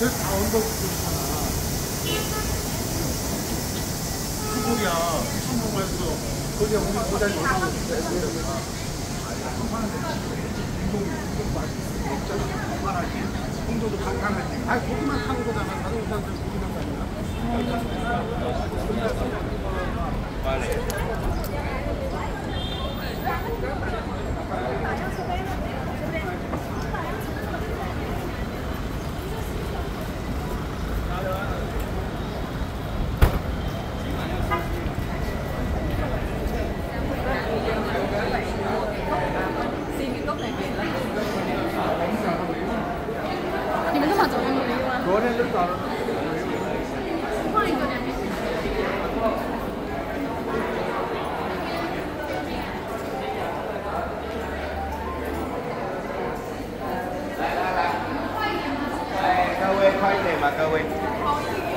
그래서 다 언덕이잖아. 수국이야. 성공했어. 거기에 우리 모자리 올라오는데. 운동이, 운동 맛있어. 먹잖아. 그만하지. 홍도도 강강하지. 아, 고기만 타는 거잖아. 다른 사람들 고기만 타니까. xin 少怎么没有啊？昨天就找了。换一个两边。来来来，哎，各位快一点吧，各位。